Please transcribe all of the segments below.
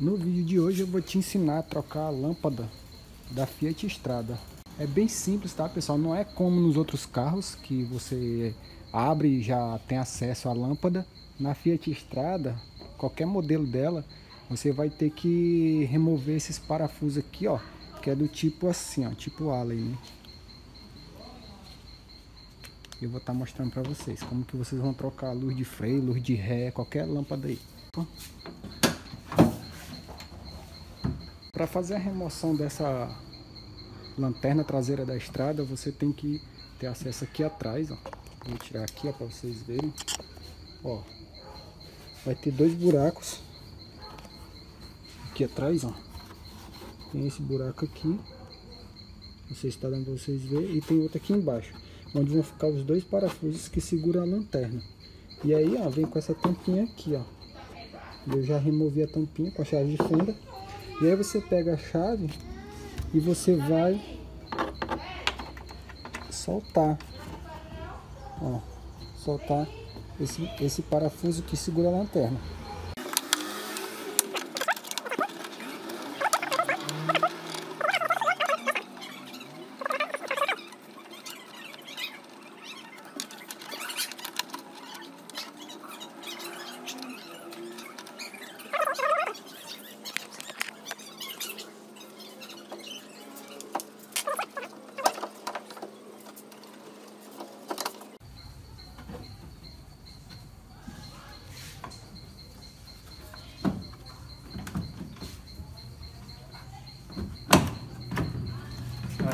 No vídeo de hoje eu vou te ensinar a trocar a lâmpada da Fiat Strada. É bem simples, tá pessoal? Não é como nos outros carros que você abre e já tem acesso à lâmpada. Na Fiat Strada, qualquer modelo dela, você vai ter que remover esses parafusos aqui, ó. Que é do tipo assim, ó, tipo Allen, né? Eu vou estar tá mostrando para vocês como que vocês vão trocar a luz de freio, luz de ré, qualquer lâmpada aí. Para fazer a remoção dessa lanterna traseira da estrada, você tem que ter acesso aqui atrás, ó. Vou tirar aqui, para vocês verem. Ó, vai ter dois buracos aqui atrás, ó. Tem esse buraco aqui, não sei se está dando para vocês verem, e tem outro aqui embaixo, onde vão ficar os dois parafusos que seguram a lanterna. E aí, ó, vem com essa tampinha aqui, ó. Eu já removi a tampinha com a chave de fenda. E aí você pega a chave e você vai soltar, ó, soltar esse, esse parafuso que segura a lanterna.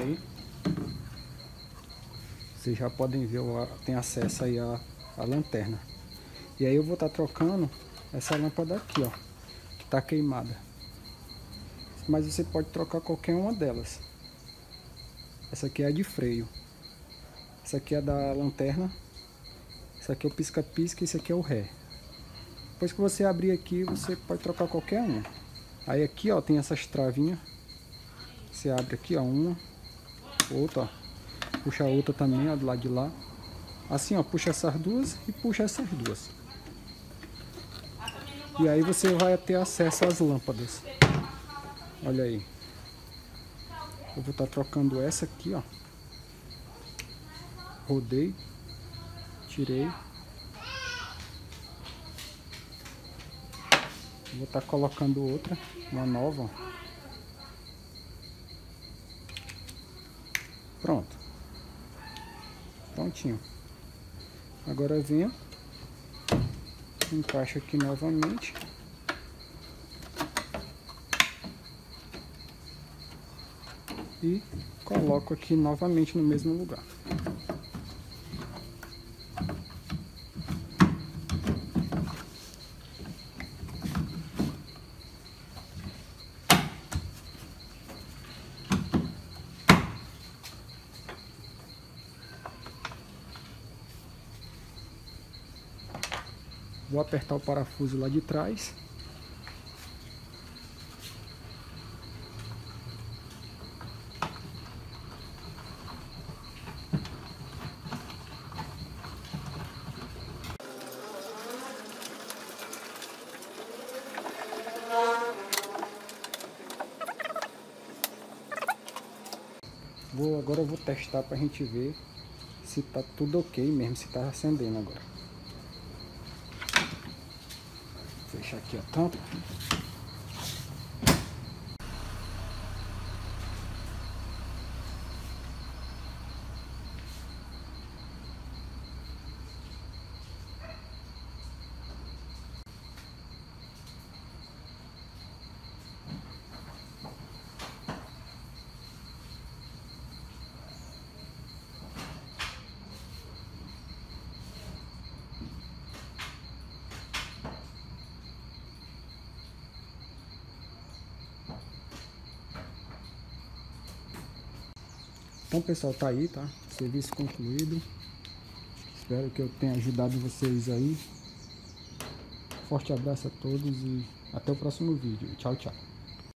Aí vocês já podem ver, tem acesso aí a, a lanterna. E aí eu vou estar tá trocando essa lâmpada aqui, ó, que tá queimada. Mas você pode trocar qualquer uma delas. Essa aqui é a de freio. Essa aqui é da lanterna. Essa aqui é o pisca-pisca e esse aqui é o ré. Depois que você abrir aqui, você pode trocar qualquer uma. Aí aqui, ó, tem essas travinhas. Você abre aqui, ó, uma outra, ó. Puxa a outra também, ó, do lado de lá. Assim, ó, puxa essas duas e puxa essas duas. E aí você vai ter acesso às lâmpadas. Olha aí. Eu vou estar tá trocando essa aqui, ó. Rodei. Tirei. Vou estar tá colocando outra, uma nova, ó. Pronto. Prontinho. Agora venho, encaixa aqui novamente. E coloco aqui novamente no mesmo lugar. Vou apertar o parafuso lá de trás. Vou, agora eu vou testar para a gente ver se tá tudo ok mesmo, se tá acendendo agora. Aqui a tampa. Então pessoal, tá aí, tá? Serviço concluído. Espero que eu tenha ajudado vocês aí. Forte abraço a todos e até o próximo vídeo. Tchau, tchau.